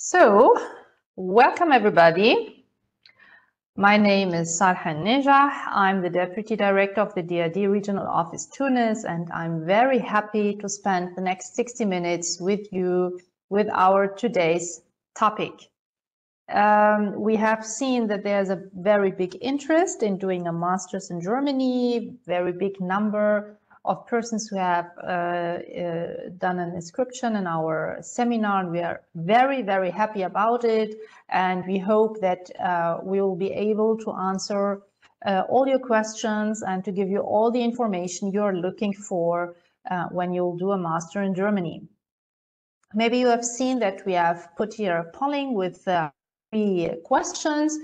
So, welcome everybody. My name is Sarhan Nejah. I'm the Deputy Director of the DAAD Regional Office Tunis, and I'm very happy to spend the next 60 minutes with you with our today's topic. Um, we have seen that there's a very big interest in doing a master's in Germany, very big number of persons who have uh, uh, done an inscription in our seminar. And we are very, very happy about it. And we hope that uh, we will be able to answer uh, all your questions and to give you all the information you're looking for uh, when you'll do a master in Germany. Maybe you have seen that we have put here a polling with uh, three questions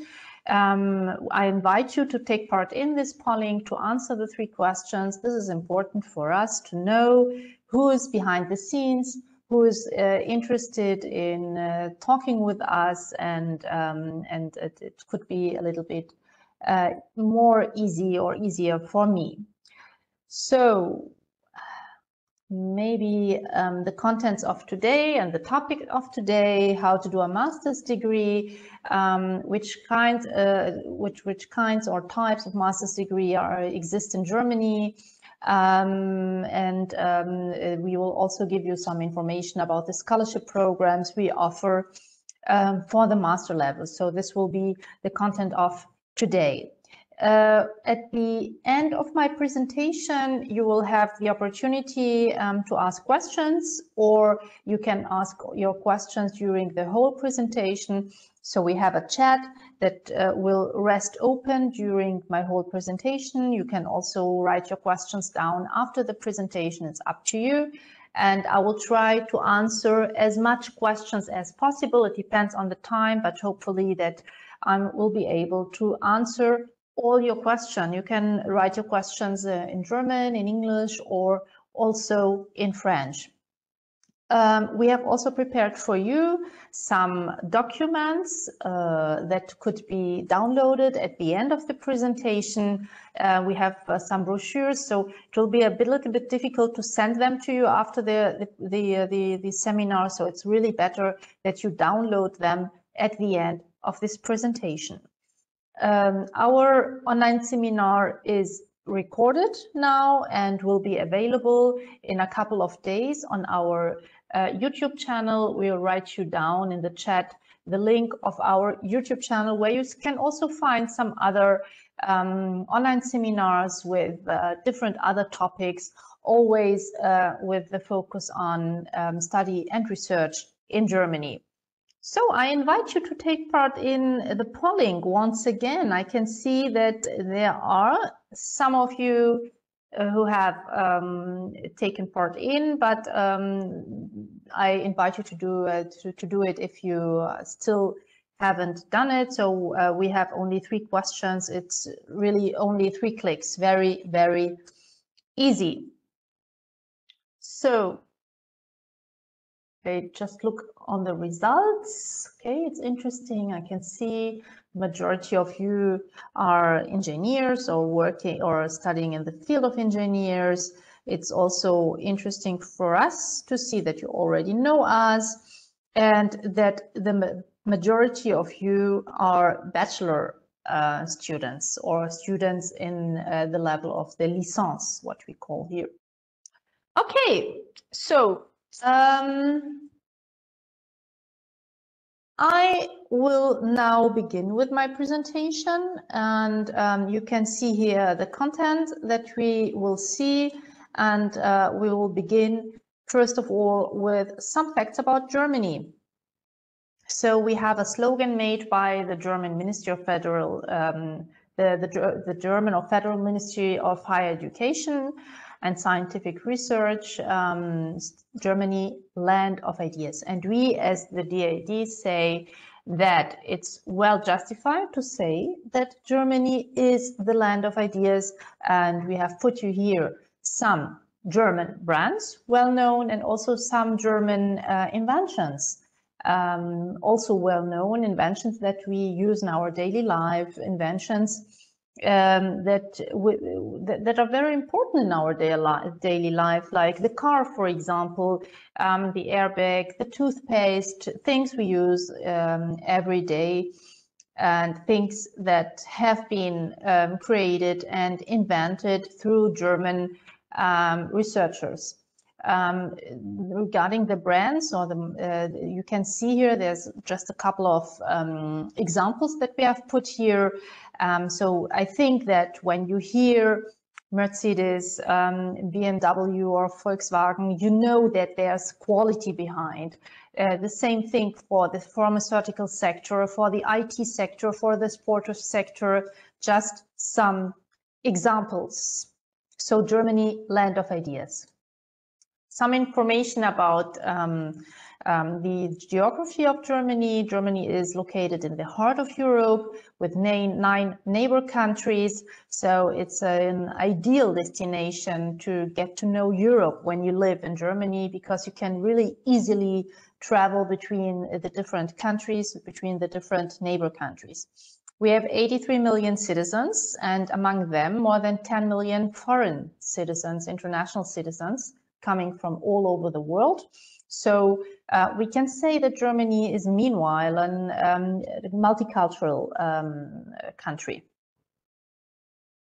um, I invite you to take part in this polling to answer the three questions. This is important for us to know who is behind the scenes, who is uh, interested in uh, talking with us, and um, and it, it, could be a little bit uh, more easy or easier for me. So maybe um, the contents of today and the topic of today, how to do a master's degree, um, which kinds, uh, which which kinds or types of master's degree are exist in Germany, um, and um, uh, we will also give you some information about the scholarship programs we offer um, for the master level. So this will be the content of today. Uh, at the end of my presentation, you will have the opportunity um, to ask questions or you can ask your questions during the whole presentation. So we have a chat that uh, will rest open during my whole presentation. You can also write your questions down after the presentation. It's up to you. And I will try to answer as much questions as possible. It depends on the time, but hopefully that I will be able to answer all your question. You can write your questions uh, in German, in English, or also in French. Um, we have also prepared for you some documents uh, that could be downloaded at the end of the presentation. Uh, we have uh, some brochures, so it will be a bit, little bit difficult to send them to you after the, the, the, uh, the, the seminar. So it's really better that you download them at the end of this presentation. Um, our online seminar is recorded now and will be available in a couple of days on our uh, YouTube channel. We'll write you down in the chat the link of our YouTube channel where you can also find some other um, online seminars with uh, different other topics, always uh, with the focus on um, study and research in Germany. So I invite you to take part in the polling once again. I can see that there are some of you uh, who have um, taken part in, but um, I invite you to do uh, to, to do it if you uh, still haven't done it. So uh, we have only three questions. It's really only three clicks. Very, very easy. So Okay, just look on the results. Okay, it's interesting. I can see majority of you are engineers or working or studying in the field of engineers. It's also interesting for us to see that you already know us and that the majority of you are bachelor uh, students or students in uh, the level of the licence, what we call here. Okay, so um, I will now begin with my presentation and um, you can see here the content that we will see and uh, we will begin first of all with some facts about Germany. So we have a slogan made by the German Ministry of Federal, um, the, the, the German or Federal Ministry of Higher Education and scientific research, um, Germany, land of ideas. And we as the DAAD say that it's well justified to say that Germany is the land of ideas. And we have put you here some German brands, well known, and also some German uh, inventions. Um, also well known inventions that we use in our daily life, inventions um, that, that are very important in our daily life, like the car, for example, um, the airbag, the toothpaste, things we use um, every day, and things that have been um, created and invented through German um, researchers. Um, regarding the brands or the uh, you can see here there's just a couple of um, examples that we have put here um, so I think that when you hear Mercedes, um, BMW or Volkswagen, you know that there's quality behind. Uh, the same thing for the pharmaceutical sector, for the IT sector, for the sport sector, just some examples. So Germany, land of ideas. Some information about um, um, the geography of Germany. Germany is located in the heart of Europe with nine, nine neighbor countries. So it's an ideal destination to get to know Europe when you live in Germany because you can really easily travel between the different countries, between the different neighbor countries. We have 83 million citizens and among them more than 10 million foreign citizens, international citizens coming from all over the world. So uh, we can say that Germany is meanwhile a um, multicultural um, country.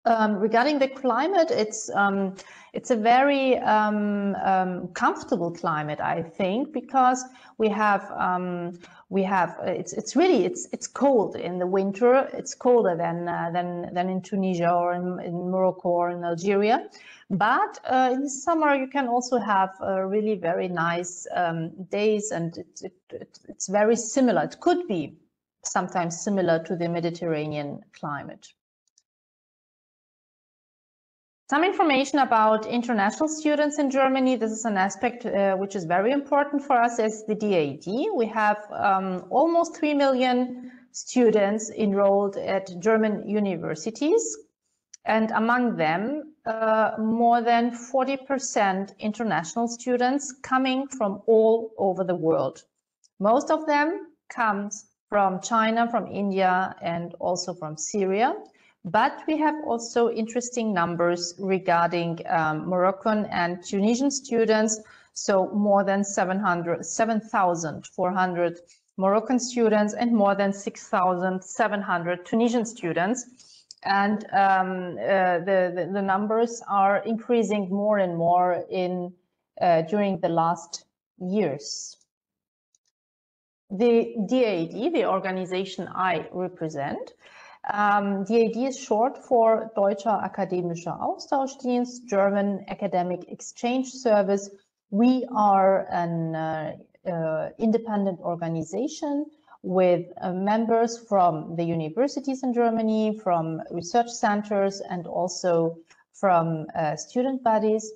Um, regarding the climate, it's um, it's a very um, um, comfortable climate, I think, because we have we have it's it's really it's it's cold in the winter. It's colder than uh, than than in Tunisia or in, in Morocco or in Algeria. But uh, in summer, you can also have uh, really very nice um, days and it, it's very similar. It could be sometimes similar to the Mediterranean climate. Some information about international students in Germany. This is an aspect uh, which is very important for us as the DAAD. We have um, almost 3 million students enrolled at German universities. And among them, uh, more than 40% international students coming from all over the world. Most of them comes from China, from India, and also from Syria. But we have also interesting numbers regarding um, Moroccan and Tunisian students. So more than 700, 7,400 Moroccan students and more than 6,700 Tunisian students and um, uh, the, the, the numbers are increasing more and more in uh, during the last years. The DAAD, the organization I represent, um, DAAD is short for Deutscher Akademischer Austauschdienst, German Academic Exchange Service. We are an uh, uh independent organization with uh, members from the universities in Germany, from research centers, and also from uh, student bodies.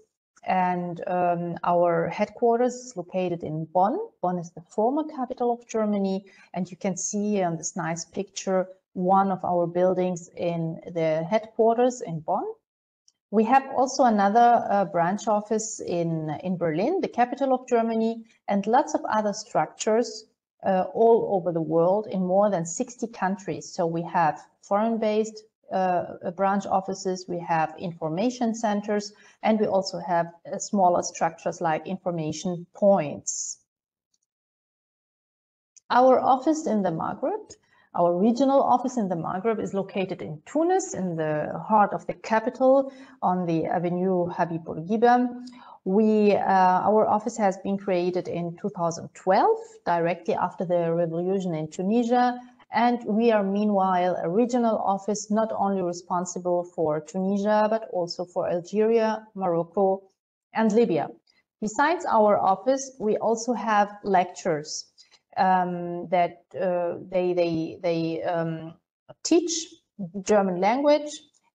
And um, our headquarters is located in Bonn. Bonn is the former capital of Germany. And you can see on this nice picture one of our buildings in the headquarters in Bonn. We have also another uh, branch office in, in Berlin, the capital of Germany, and lots of other structures uh, all over the world in more than 60 countries. So we have foreign-based uh, branch offices, we have information centers, and we also have uh, smaller structures like information points. Our office in the Maghreb, our regional office in the Maghreb is located in Tunis, in the heart of the capital on the Avenue Habib Bourguiba. We, uh, our office has been created in 2012, directly after the revolution in Tunisia. And we are meanwhile a regional office, not only responsible for Tunisia, but also for Algeria, Morocco, and Libya. Besides our office, we also have lectures um, that uh, they, they, they um, teach German language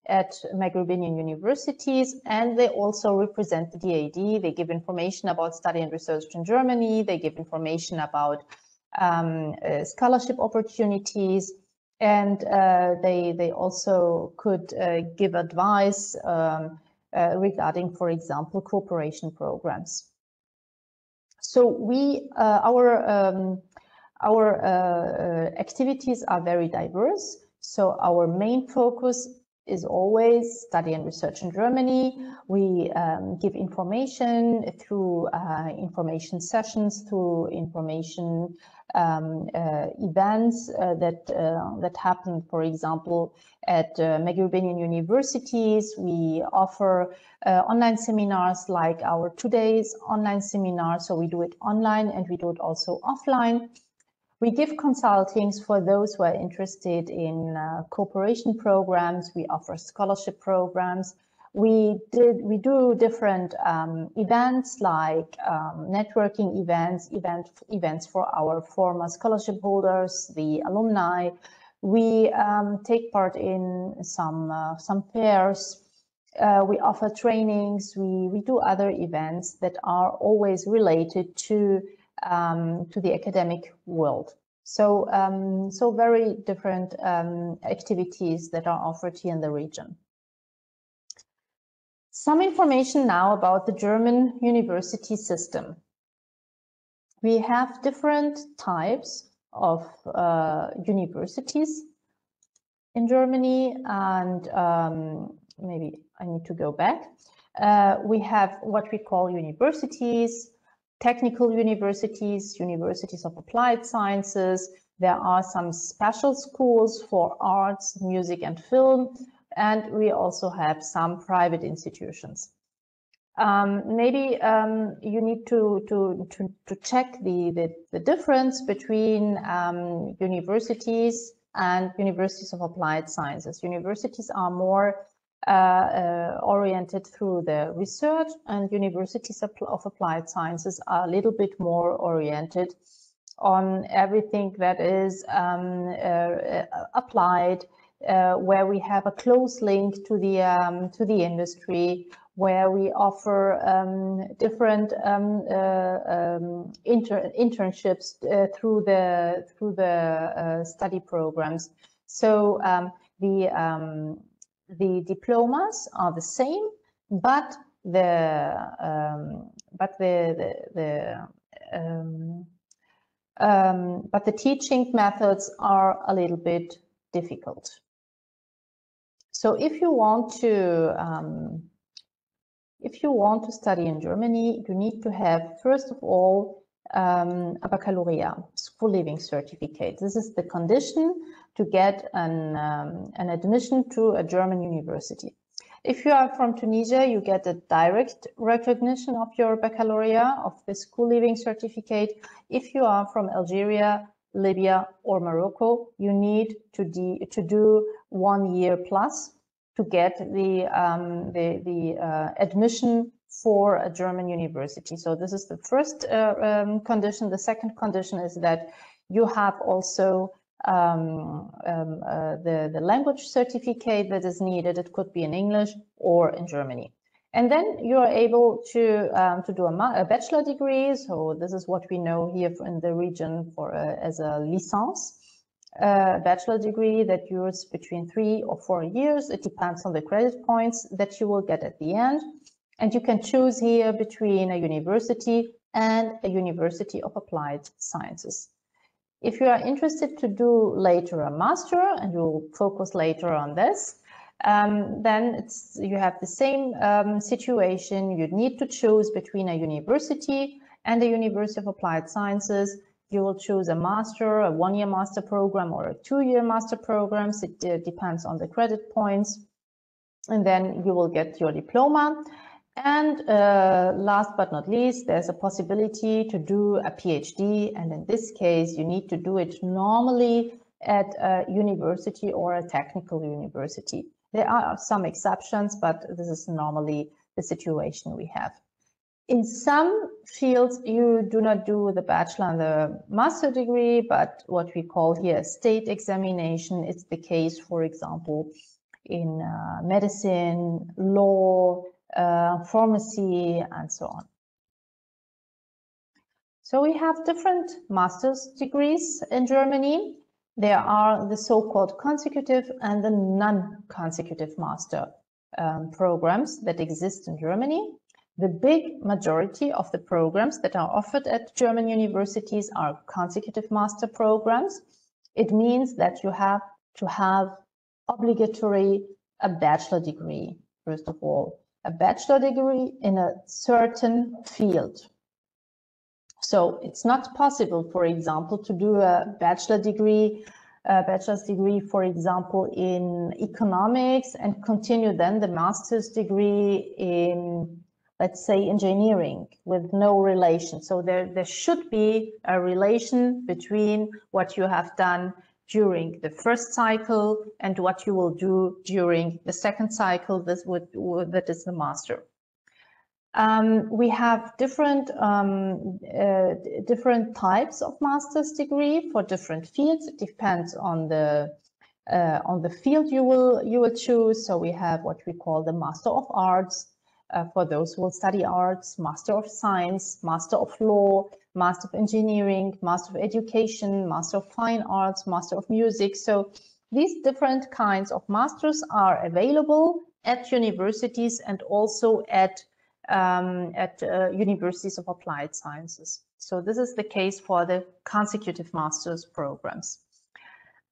at Maghrebinian universities, and they also represent the DAAD. They give information about study and research in Germany. They give information about um, uh, scholarship opportunities, and uh, they they also could uh, give advice um, uh, regarding, for example, cooperation programs. So we uh, our um, our uh, activities are very diverse. So our main focus is always study and research in Germany. We um, give information through uh, information sessions, through information um, uh, events uh, that uh, that happen, for example, at uh, universities. We offer uh, online seminars like our today's online seminar. So we do it online and we do it also offline. We give consultings for those who are interested in uh, cooperation programs. We offer scholarship programs. We did we do different um, events like um, networking events, event events for our former scholarship holders, the alumni. We um, take part in some uh, some fairs. Uh, we offer trainings. We we do other events that are always related to um, to the academic world. So, um, so very different um, activities that are offered here in the region. Some information now about the German university system. We have different types of uh, universities in Germany and um, maybe I need to go back. Uh, we have what we call universities, technical universities, universities of applied sciences. There are some special schools for arts, music and film, and we also have some private institutions. Um, maybe um, you need to, to, to, to check the, the, the, difference between um, universities and universities of applied sciences. Universities are more oriented through the research and universities of, applied sciences are a little bit more oriented on everything that is um, uh, applied uh, where we have a close link to the um, to the industry where we offer um, different um, uh, um, inter internships uh, through the through the study programs. So um, the the diplomas are the same, but the um, but the the, the um, um, but the teaching methods are a little bit difficult. So if you want to um, if you want to study in Germany, you need to have first of all um, a baccalaureate, school leaving certificate. This is the condition to get an, um, an admission to a German university. If you are from Tunisia, you get a direct recognition of your baccalaureate, of the school leaving certificate. If you are from Algeria, Libya, or Morocco, you need to, to do one year plus to get the, um, the, the uh, admission for a German university. So this is the first uh, um, condition. The second condition is that you have also um, um, uh, the, the language certificate that is needed. It could be in English or in Germany. And then you are able to um, to do a, a, bachelor degree. So this is what we know here in the region for uh, as a licence, uh, bachelor degree that yours between three or four years. It depends on the credit points that you will get at the end. And you can choose here between a university and a University of Applied Sciences. If you are interested to do later a master, and you'll focus later on this, um, then you have the same um, situation. You need to choose between a university and the University of Applied Sciences. You will choose a master, a one-year master program or a two-year master program. It uh, depends on the credit points. And then you will get your diploma. And uh, last but not least, there's a possibility to do a PhD. And in this case, you need to do it normally at a university or a technical university. There are some exceptions, but this is normally the situation we have. In some fields, you do not do the bachelor and the master degree, but what we call here state examination. It's the case, for example, in uh, medicine, law, pharmacy, and so on. So we have different master's degrees in Germany. There are the so-called consecutive and the non-consecutive master um, programs that exist in Germany. The big majority of the programs that are offered at German universities are consecutive master programs. It means that you have to have obligatory a bachelor degree, first of all, a bachelor degree in a certain field. So it's not possible, for example, to do a bachelor degree, a bachelor's degree, for example, in economics and continue then the master's degree in, let's say, engineering with no relation. So there, there should be a relation between what you have done during the first cycle and what you will do during the second cycle. This would, that is the master. Um, we have different um, uh, different types of master's degree for different fields. It depends on the uh, on the field you will you will choose. So we have what we call the Master of Arts uh, for those who will study arts, Master of Science, Master of Law, Master of Engineering, Master of Education, Master of Fine Arts, Master of Music. So these different kinds of masters are available at universities and also at um, at uh, universities of applied sciences. So this is the case for the consecutive master's programs.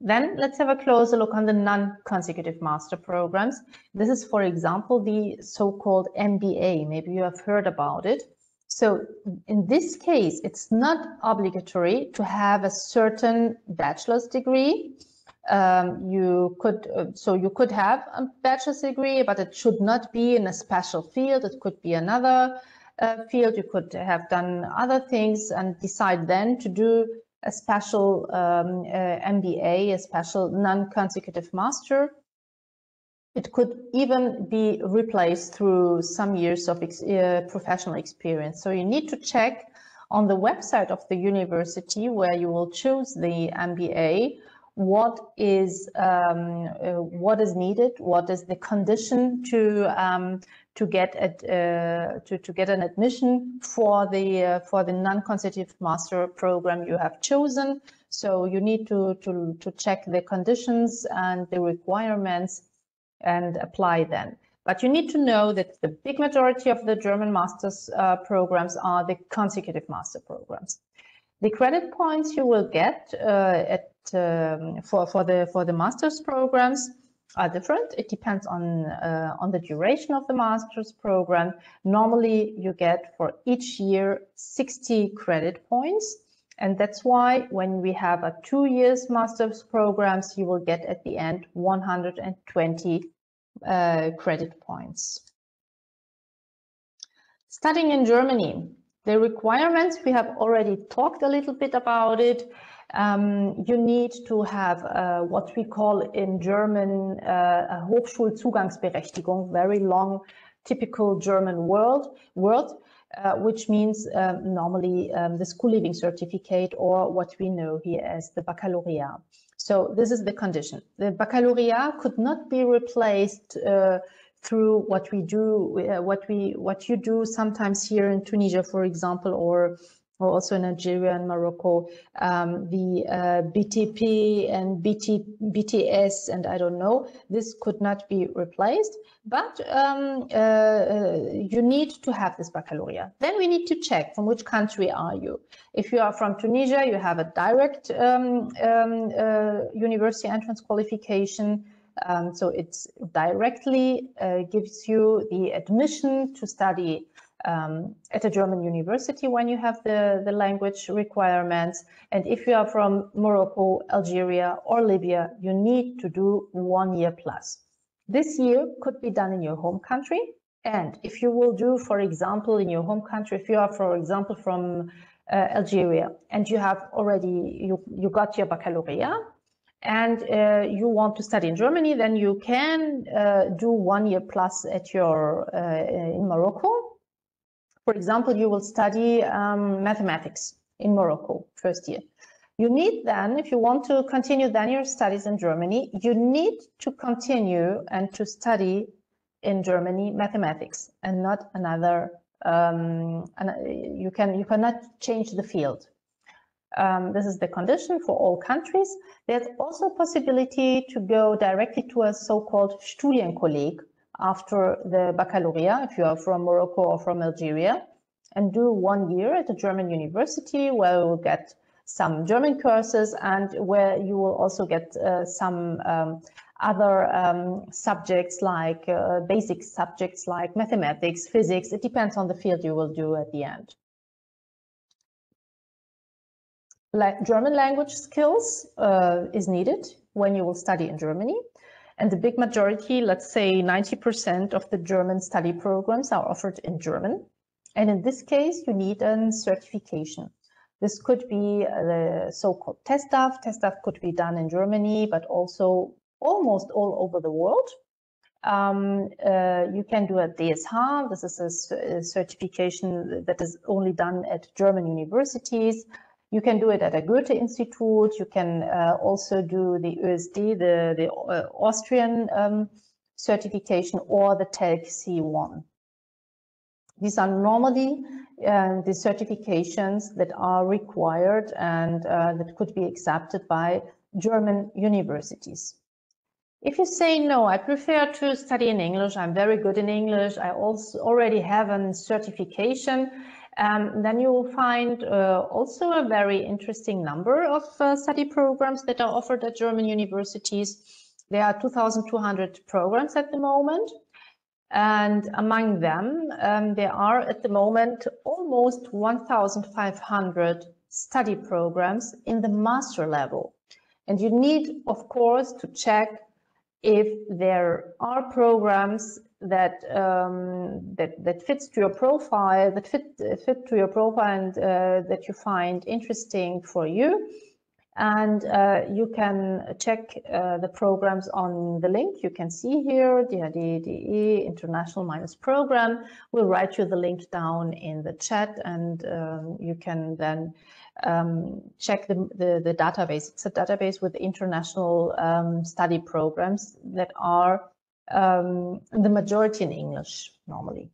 Then let's have a closer look on the non-consecutive master programs. This is, for example, the so-called MBA. Maybe you have heard about it. So in this case, it's not obligatory to have a certain bachelor's degree um, you could uh, so you could have a bachelor's degree, but it should not be in a special field. It could be another uh, field. You could have done other things and decide then to do a special um, uh, MBA, a special non-consecutive master. It could even be replaced through some years of ex uh, professional experience. So you need to check on the website of the university where you will choose the MBA what is um, uh, what is needed, what is the condition to um, to get a, uh, to to get an admission for the uh, for the non-consecutive master program you have chosen. So you need to to to check the conditions and the requirements and apply then. But you need to know that the big majority of the German master's uh, programs are the consecutive master programs. The credit points you will get uh, at um, for for the for the master's programs are different. It depends on uh, on the duration of the master's program. Normally, you get for each year 60 credit points. And that's why when we have a two years master's programs, you will get at the end 120 uh, credit points. Studying in Germany. The requirements, we have already talked a little bit about it. Um, you need to have uh, what we call in German uh, a Hochschulzugangsberechtigung, very long, typical German word, word uh, which means um, normally um, the school leaving certificate or what we know here as the baccalaureate. So this is the condition. The baccalaureate could not be replaced uh, through what we do, uh, what we what you do sometimes here in Tunisia, for example, or or also in Algeria and Morocco, um, the uh, BTP and BT, BTS, and I don't know, this could not be replaced, but um, uh, uh, you need to have this baccalaureate. Then we need to check from which country are you. If you are from Tunisia, you have a direct um, um uh, university entrance qualification um, so it directly uh, gives you the admission to study um, at a German university when you have the, the language requirements. And if you are from Morocco, Algeria, or Libya, you need to do one year plus. This year could be done in your home country. And if you will do, for example, in your home country, if you are, for example, from uh, Algeria and you have already, you, you got your baccalaureate, and uh, you want to study in Germany, then you can uh, do one year plus at your uh, in Morocco. For example, you will study um, mathematics in Morocco first year. You need then, if you want to continue then your studies in Germany, you need to continue and to study in Germany mathematics and not another. Um, you can you cannot change the field. Um, this is the condition for all countries. There's also possibility to go directly to a so-called Studienkolleg after the baccalaureate, if you are from Morocco or from Algeria, and do one year at a German university where you will get some German courses and where you will also get uh, some um, other um, subjects like uh, basic subjects like mathematics, physics. It depends on the field you will do at the end. German language skills uh, is needed when you will study in Germany. And the big majority, let's say 90% of the German study programs are offered in German. And in this case, you need a certification. This could be the so-called TestDAF. TestDAF could be done in Germany, but also almost all over the world. Um, uh, you can do a DSH. This is a, a, certification that is only done at German universities. You can do it at a Goethe Institute. You can uh, also do the ÖSD, the, the uh, Austrian um, certification, or the TELC C1. These are normally uh, the certifications that are required and uh, that could be accepted by German universities. If you say, no, I prefer to study in English, I'm very good in English, I also already have a certification, um, then you will find uh, also a very interesting number of uh, study programs that are offered at German universities. There are 2,200 programs at the moment. And among them, um, there are at the moment almost 1,500 study programs in the master level. And you need, of course, to check if there are programs that um, that that fits to your profile, that fit fit to your profile, and uh, that you find interesting for you. And uh, you can check uh, the programs on the link you can see here, DAAD International Minus Program. We'll write you the link down in the chat and um, you can then um, check the, the, the, database. It's a database with international um, study programs that are um, the majority in English normally.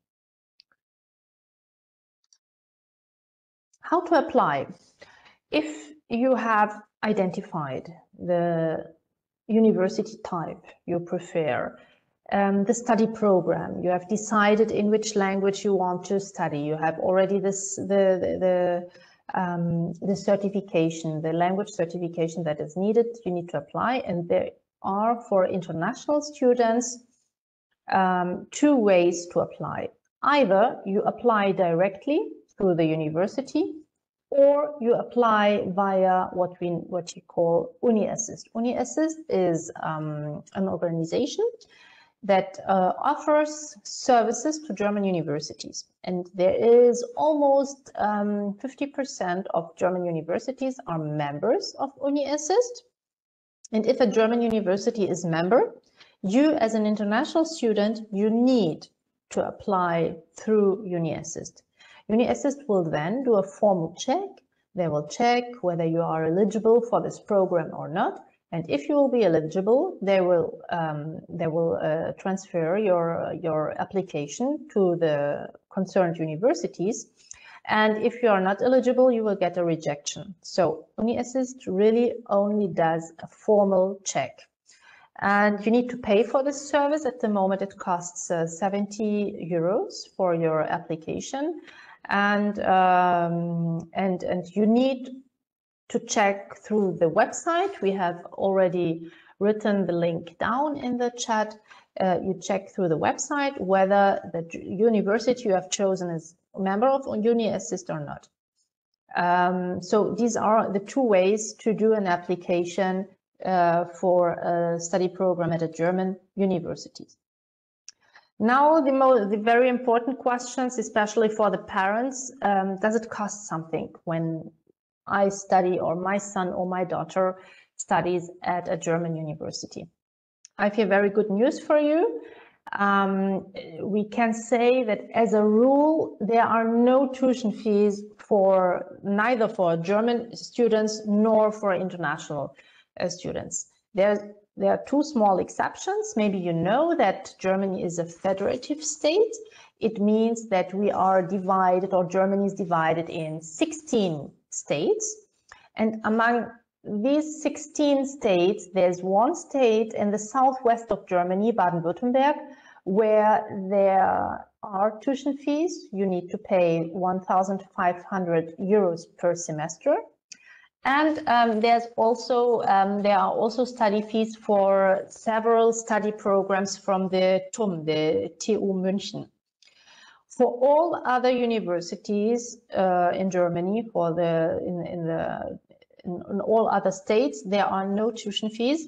How to apply? If you have identified the university type you prefer, um, the study program, you have decided in which language you want to study, you have already this the, the, the um, the certification, the language certification that is needed, you need to apply. And there are for international students um, two ways to apply. Either you apply directly through the university or you apply via what we what you call UniAssist. UniAssist is um, an organization that uh, offers services to German universities. And there is almost 50% um, of German universities are members of UniAssist. And if a German university is member, you as an international student, you need to apply through UniAssist. UniAssist will then do a formal check. They will check whether you are eligible for this program or not. And if you will be eligible, they will um, they will uh, transfer your your application to the concerned universities. And if you are not eligible, you will get a rejection. So UniAssist really only does a formal check. And you need to pay for this service. At the moment, it costs uh, 70 euros for your application. And, um, and, and you need to check through the website. We have already written the link down in the chat. Uh, you check through the website whether the university you have chosen is a member of UniAssist or not. Um, so these are the two ways to do an application uh, for a study program at a German university. Now, the, the very important questions, especially for the parents, um, does it cost something when I study or my son or my daughter studies at a German university. I have very good news for you. Um, we can say that as a rule, there are no tuition fees for neither for German students nor for international uh, students. There, there are two small exceptions. Maybe you know that Germany is a federative state. It means that we are divided or Germany is divided in 16 states. And among these 16 states, there's one state in the southwest of Germany, Baden-Württemberg, where there are tuition fees. You need to pay 1,500 euros per semester. And um, there's also um, there are also study fees for several study programs from the TUM, the TU München. For all other universities uh, in Germany, for the in, in the in, in, all other states, there are no tuition fees.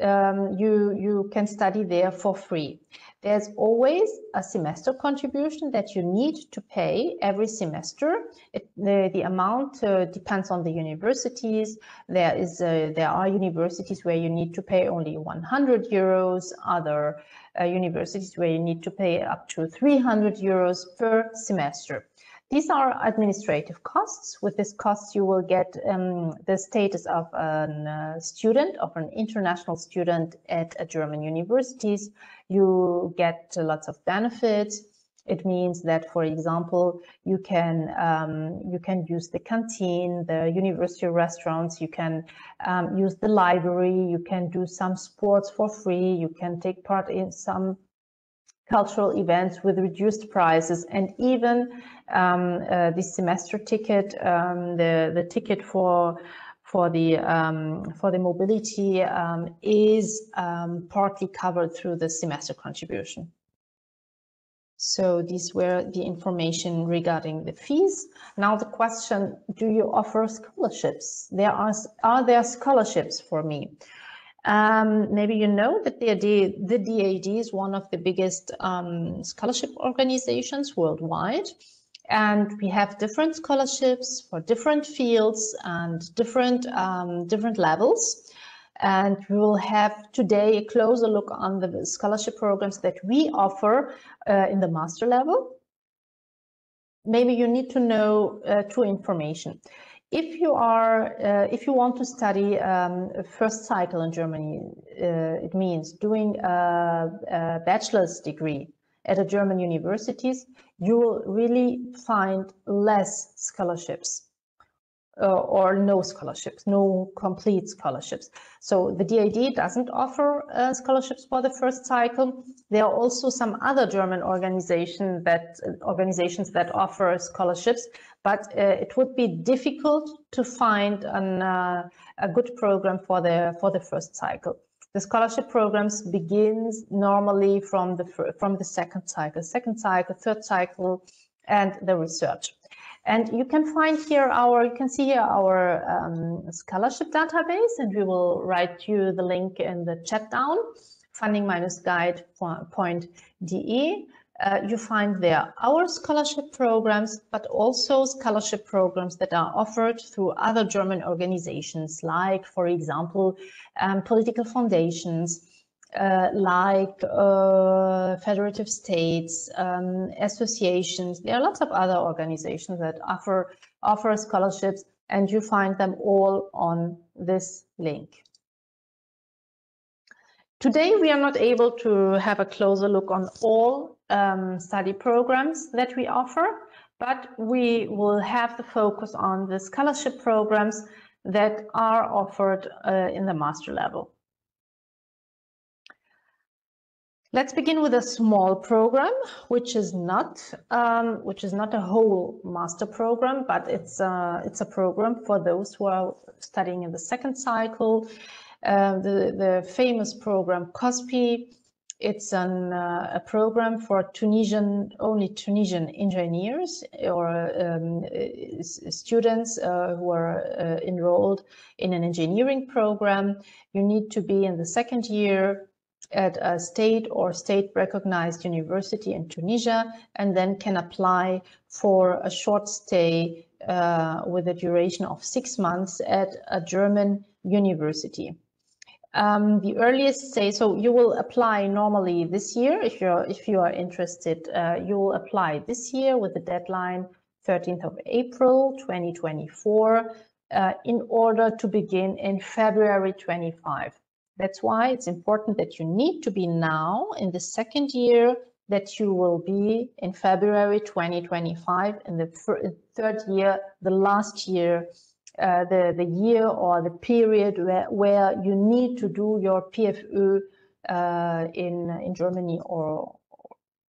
Um, you you can study there for free. There's always a semester contribution that you need to pay every semester. It, the, the amount uh, depends on the universities. There is uh, there are universities where you need to pay only 100 euros, other uh, universities where you need to pay up to 300 euros per semester. These are administrative costs. With this cost, you will get um, the status of a uh, student, of an international student at a German universities. You get lots of benefits. It means that, for example, you can um, you can use the canteen, the university restaurants. You can um, use the library. You can do some sports for free. You can take part in some cultural events with reduced prices and even um, uh, the semester ticket, um, the, the ticket for for the um, for the mobility um, is um, partly covered through the semester contribution. So these were the information regarding the fees. Now the question, do you offer scholarships? There are, are there scholarships for me? Um, maybe you know that the, the DAAD is one of the biggest um, scholarship organizations worldwide. And we have different scholarships for different fields and different, um, different levels. And we will have today a closer look on the scholarship programs that we offer uh, in the master level. Maybe you need to know uh, two information if you are uh, if you want to study um, first cycle in Germany, uh, it means doing a, a, bachelor's degree at a German universities, you will really find less scholarships or no scholarships, no complete scholarships. So the DAAD doesn't offer uh, scholarships for the first cycle. There are also some other German organization that organizations that offer scholarships, but uh, it would be difficult to find an, uh, a good program for the for the first cycle. The scholarship programs begins normally from the from the second cycle, second cycle, third cycle, and the research. And you can find here our, you can see here our um, scholarship database, and we will write you the link in the chat down, funding-guide.de. Uh, you find there our scholarship programs, but also scholarship programs that are offered through other German organizations, like, for example, um, political foundations, uh, like uh, federative states, um, associations. There are lots of other organizations that offer offer scholarships, and you find them all on this link. Today, we are not able to have a closer look on all um, study programs that we offer, but we will have the focus on the scholarship programs that are offered uh, in the master level. Let's begin with a small program, which is not um, which is not a whole master program, but it's a, it's a program for those who are studying in the second cycle. Uh, the, the famous program COSPI, it's an, uh, a program for Tunisian, only Tunisian engineers or um, students uh, who are uh, enrolled in an engineering program. You need to be in the second year at a state or state recognized university in Tunisia and then can apply for a short stay uh, with a duration of six months at a German university. Um, the earliest say so you will apply normally this year if you're if you are interested uh, you will apply this year with the deadline 13th of April 2024 uh, in order to begin in February 25 that's why it's important that you need to be now in the second year that you will be in February 2025 in the third year, the last year, uh, the, the year or the period where, where you need to do your PFE uh, in, in Germany or,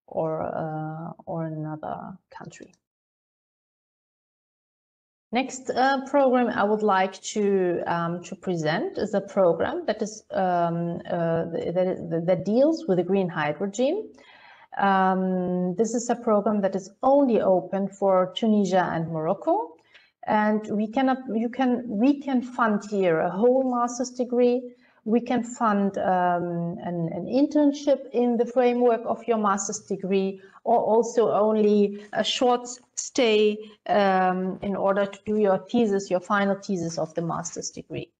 or, uh, or another country. Next uh, program I would like to um, to present is a program that is um, uh, that, that, deals with the green hydrogen. Um, this is a program that is only open for Tunisia and Morocco, and we can you can we can fund here a whole master's degree. We can fund um, an, an internship in the framework of your master's degree, or also only a short stay um, in order to do your thesis, your final thesis of the master's degree.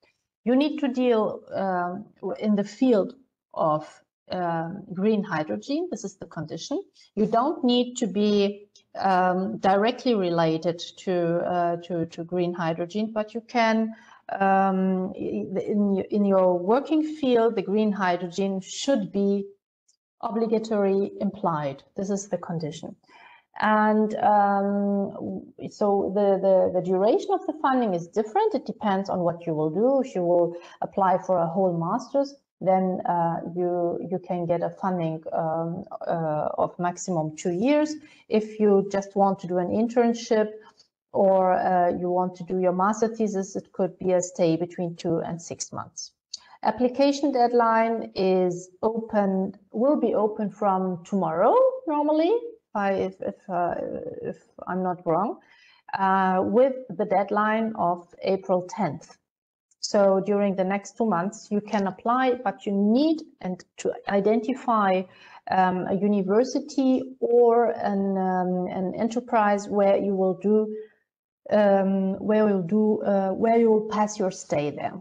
You need to deal um, in the field of um, green hydrogen. This is the condition. You don't need to be um, directly related to, uh, to, to green hydrogen, but you can um, in, in your working field, the green hydrogen should be obligatory implied. This is the condition. And um, so the, the, the, duration of the funding is different. It depends on what you will do. If you will apply for a whole master's, then uh, you, you can get a funding um, uh, of maximum two years. If you just want to do an internship or uh, you want to do your master thesis, it could be a stay between two and six months. Application deadline is open, will be open from tomorrow normally, if, if, uh, if I'm not wrong, uh, with the deadline of April 10th. So during the next two months, you can apply, but you need and to identify um, a university or an, um, an enterprise where you will do um, where you'll do uh, where you will pass your stay there.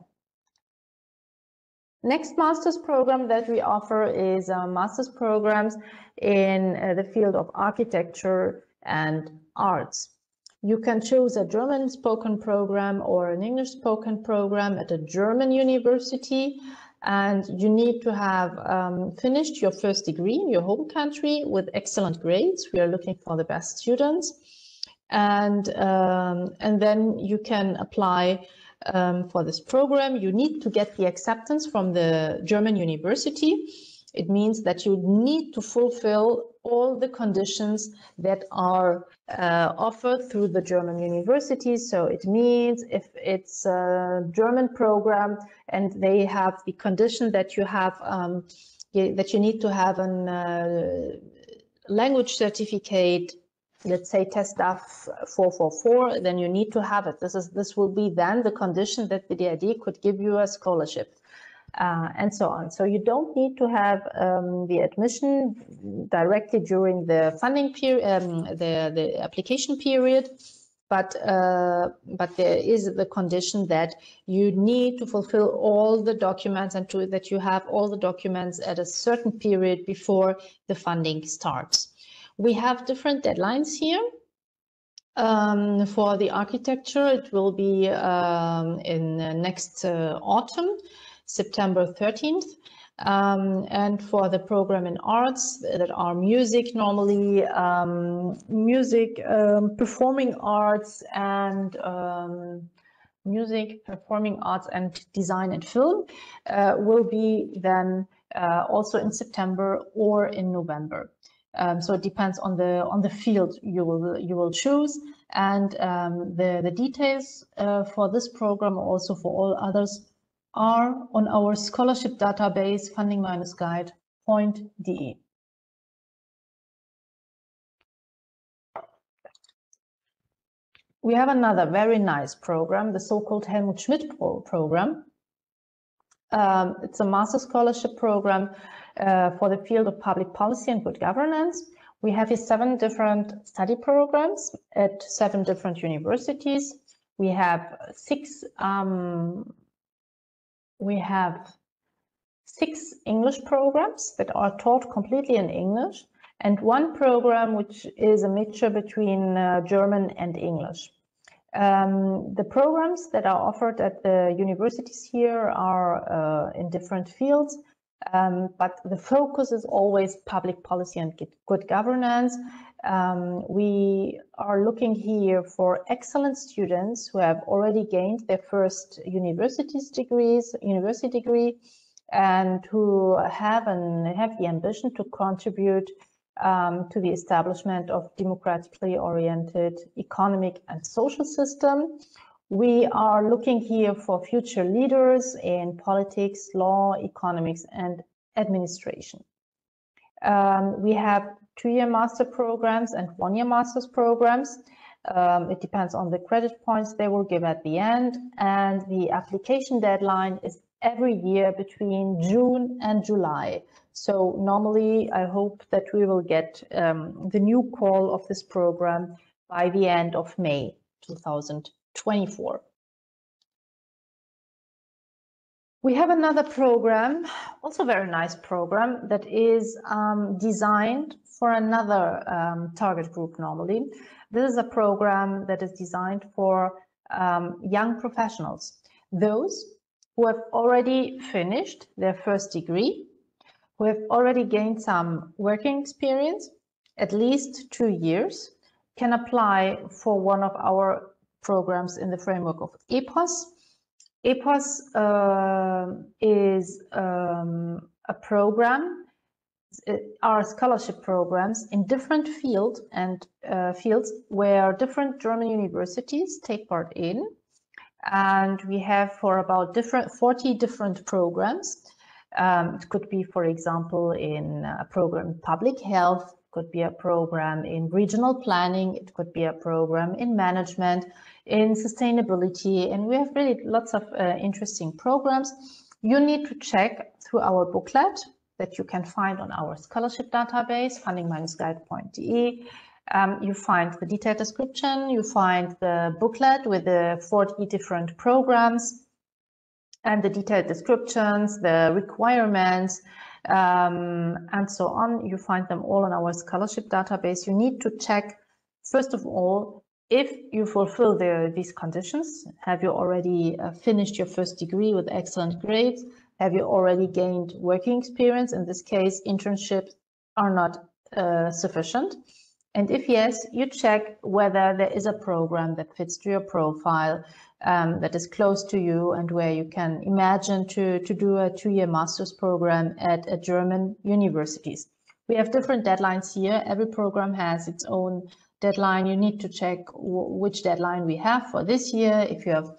Next master's program that we offer is uh, master's programs in uh, the field of architecture and arts. You can choose a German spoken program or an English spoken program at a German university and you need to have um, finished your first degree in your home country with excellent grades. We are looking for the best students and um, and then you can apply um, for this program, you need to get the acceptance from the German university. It means that you need to fulfill all the conditions that are uh, offered through the German universities. So it means if it's a German program and they have the condition that you have um, that you need to have a uh, language certificate let's say TestDAF 444, then you need to have it. This is this will be then the condition that the DAAD could give you a scholarship. Uh, and so on. So you don't need to have um, the admission directly during the funding period, um, the, the application period, but uh, but there is the condition that you need to fulfill all the documents and to, that you have all the documents at a certain period before the funding starts. We have different deadlines here. Um, for the architecture, it will be um, in next uh, autumn, September 13th. Um, and for the program in arts that are music normally, um, music, um, performing arts and um, music, performing arts and design and film uh, will be then uh, also in September or in November. Um, so it depends on the on the field you will you will choose, and um, the the details uh, for this program, also for all others, are on our scholarship database funding minus guide point de. We have another very nice program, the so-called Helmut Schmidt pro program. Um, it's a master scholarship program uh, for the field of public policy and good governance. We have seven different study programs at seven different universities. We have six um, we have six English programs that are taught completely in English and one program which is a mixture between uh, German and English. Um, the programs that are offered at the universities here are uh, in different fields. Um, but the focus is always public policy and good governance. Um, we are looking here for excellent students who have already gained their first universities degrees, university degree, and who have and have the ambition to contribute um, to the establishment of democratically oriented economic and social system. We are looking here for future leaders in politics, law, economics, and administration. Um, we have two-year master programs and one-year master's programs. Um, it depends on the credit points they will give at the end. And the application deadline is every year between June and July. So normally I hope that we will get um, the new call of this program by the end of May 2024. We have another program, also very nice program, that is um, designed for another um, target group normally. This is a program that is designed for um, young professionals, those who have already finished their first degree, who have already gained some working experience, at least two years, can apply for one of our programs in the framework of EPOS. EPOS uh, is um, a program, uh, are scholarship programs in different field and uh, fields where different German universities take part in and we have for about different 40 different programs. Um, it could be, for example, in a program public health, could be a program in regional planning, it could be a program in management, in sustainability, and we have really lots of uh, interesting programs. You need to check through our booklet that you can find on our scholarship database, funding-guide.de. Um, you find the detailed description, you find the booklet with the 40 different programs and the detailed descriptions, the requirements, um, and so on. You find them all in our scholarship database. You need to check, first of all, if you fulfill the, these conditions. Have you already uh, finished your first degree with excellent grades? Have you already gained working experience? In this case, internships are not uh, sufficient. And if yes, you check whether there is a program that fits to your profile, um, that is close to you and where you can imagine to, to do a two-year master's program at a German universities. We have different deadlines here. Every program has its own deadline. You need to check which deadline we have for this year. If you have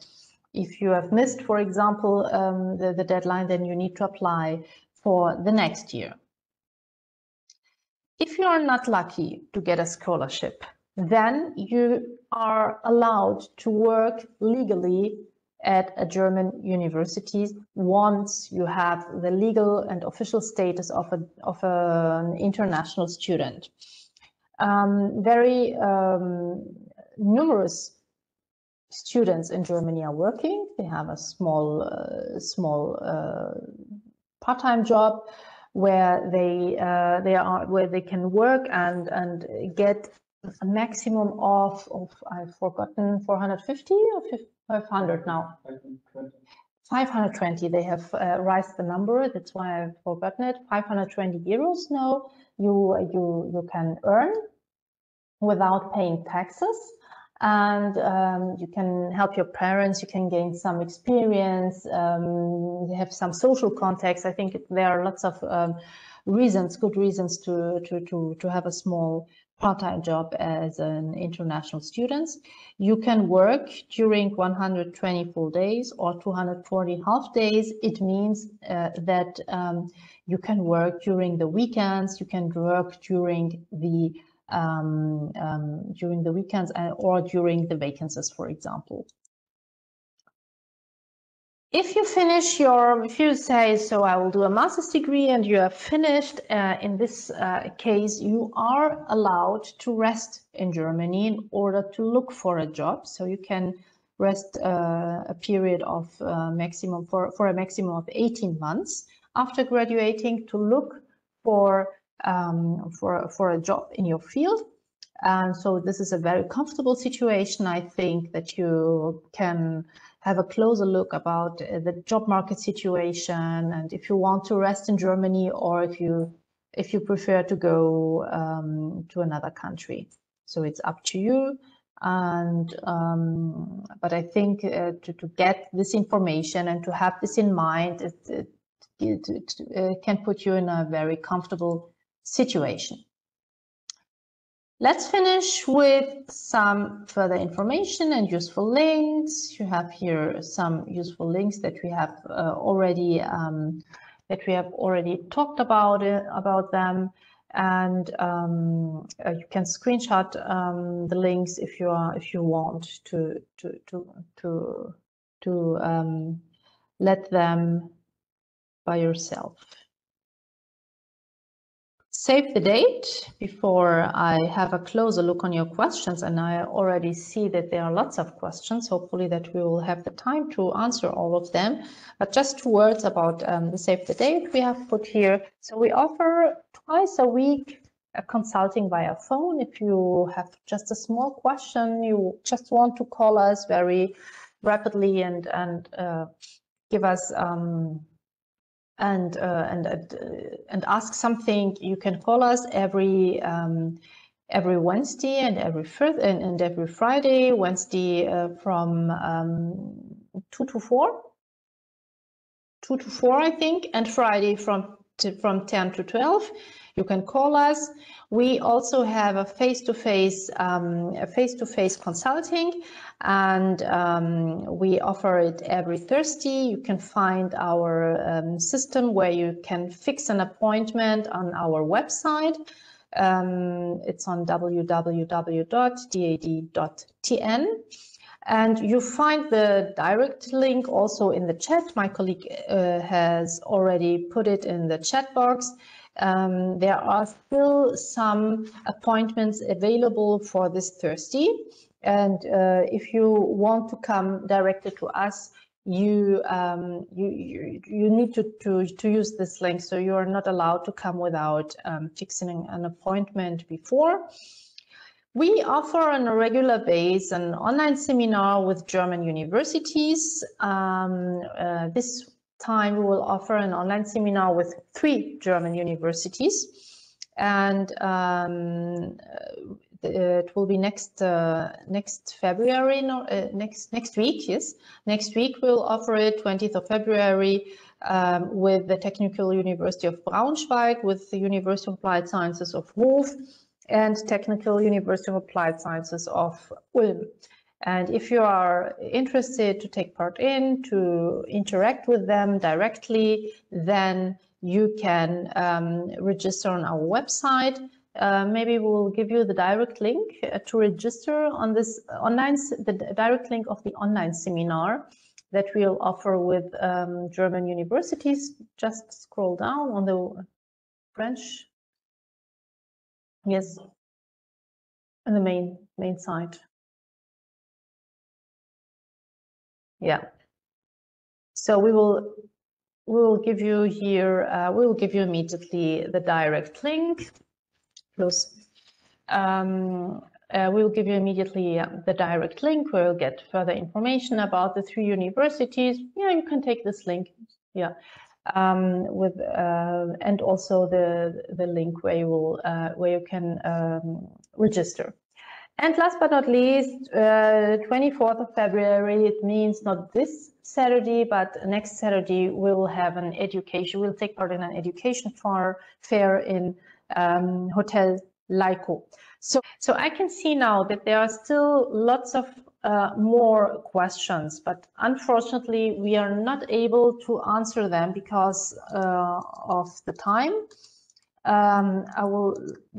if you have missed, for example, um, the, the deadline, then you need to apply for the next year. If you are not lucky to get a scholarship, then you are allowed to work legally at a German university once you have the legal and official status of, a, of an international student. Um, very um, numerous students in Germany are working. They have a small, uh, small uh, part-time job where they uh, they are where they can work and and get a maximum of of I've forgotten 450 or 500 now. 520. They have uh, raised the number. That's why I've forgotten it. 520 euros now. You you you can earn without paying taxes and um, you can help your parents, you can gain some experience, um, you have some social contacts I think there are lots of um, reasons, good reasons to, to, to, to have a small part-time job as an international student. You can work during 120 full days or 240 half days. It means uh, that um, you can work during the weekends, you can work during the um, um, during the weekends uh, or during the vacancies, for example. If you finish your, if you say, so I will do a master's degree and you have finished, uh, in this uh, case, you are allowed to rest in Germany in order to look for a job. So you can rest uh, a period of uh, maximum for, for a maximum of 18 months after graduating to look for um, for, for a job in your field. And so this is a very comfortable situation. I think that you can have a closer look about uh, the job market situation and if you want to rest in Germany or if you if you prefer to go um, to another country. So it's up to you. And um, but I think uh, to, to get this information and to have this in mind, it, it, it, it uh, can put you in a very comfortable situation. Let's finish with some further information and useful links. You have here some useful links that we have uh, already um, that we have already talked about it, about them, and um, uh, you can screenshot um, the links if you are if you want to to to to to um, let them by yourself save the date before I have a closer look on your questions. And I already see that there are lots of questions. Hopefully that we will have the time to answer all of them. But just two words about um, the save the date we have put here. So we offer twice a week a consulting via phone. If you have just a small question, you just want to call us very rapidly and, and uh, give us um, and uh, and uh, and ask something, you can call us every um, every Wednesday and every and, and every Friday. Wednesday uh, from um, two to four, two to four, I think, and Friday from to, from ten to twelve. You can call us. We also have a face-to-face um, face-to-face consulting, and um, we offer it every Thursday. You can find our um, system where you can fix an appointment on our website. Um, it's on www.daad.tn. And you find the direct link also in the chat. My colleague uh, has already put it in the chat box. Um, there are still some appointments available for this Thursday. And uh, if you want to come directly to us, you, um, you, you, you need to, to, to use this link. So you are not allowed to come without um, fixing an appointment before. We offer on a regular basis an online seminar with German universities. Um, uh, this time we will offer an online seminar with three German universities and um, uh, it will be next uh, next February no, uh, next next week yes next week we'll offer it 20th of February um, with the Technical University of Braunschweig with the University of Applied Sciences of Hof and Technical University of Applied Sciences of Ulm and if you are interested to take part in, to interact with them directly, then you can um, register on our website. Uh, maybe we'll give you the direct link uh, to register on this online, the direct link of the online seminar that we'll offer with um, German universities. Just scroll down on the French. Yes, on the main main site. Yeah. So we will we will give you here, uh, we will give you immediately the direct link. Plus, um, uh, we will give you immediately uh, the direct link where you'll get further information about the three universities. Yeah, you can take this link. Yeah. Um, with uh, and also the the link where you will uh, where you can um, register. And last but not least, uh, 24th of February, it means not this Saturday, but next Saturday, we will have an education, we'll take part in an education fair, fair in um, Hotel Laico. So, so I can see now that there are still lots of uh, more questions, but unfortunately, we are not able to answer them because uh, of the time. Um, I will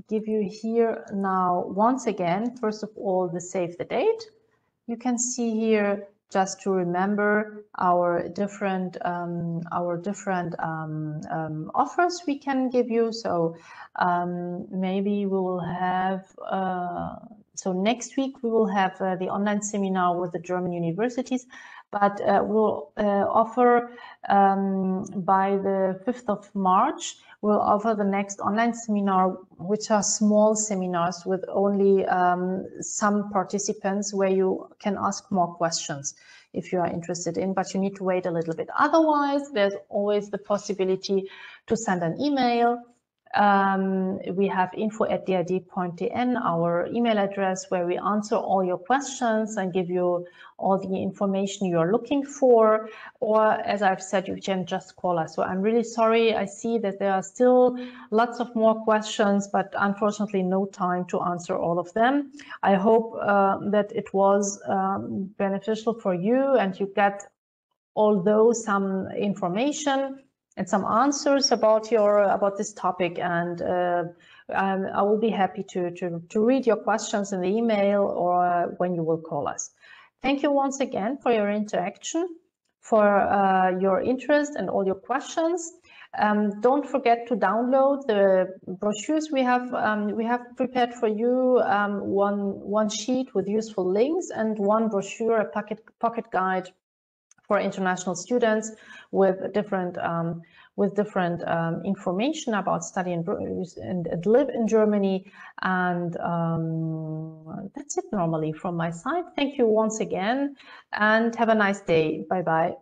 give you here now once again, first of all, the save the date. You can see here just to remember our different um, our different um, um offers we can give you. So um, maybe we will have uh, so next week we will have uh, the online seminar with the German universities, but uh, we'll uh, offer um, by the 5th of March we'll offer the next online seminar, which are small seminars with only um, some participants where you can ask more questions if you are interested in, but you need to wait a little bit. Otherwise, there's always the possibility to send an email Um, we have info at daad.tn, our email address, where we answer all your questions and give you all the information you're looking for. Or as I've said, you can just call us. So I'm really sorry. I see that there are still lots of more questions, but unfortunately no time to answer all of them. I hope uh, that it was um, beneficial for you and you get although some information and some answers about your about this topic and uh, I will be happy to, to, to read your questions in the email or when you will call us. Thank you once again for your interaction, for uh, your interest and all your questions. Um, don't forget to download the brochures we have um, we have prepared for you um, one one sheet with useful links and one brochure a pocket pocket guide for international students with different um, with different um, information about studying and, and, live in Germany. And um, that's it normally from my side. Thank you once again and have a nice day. Bye bye.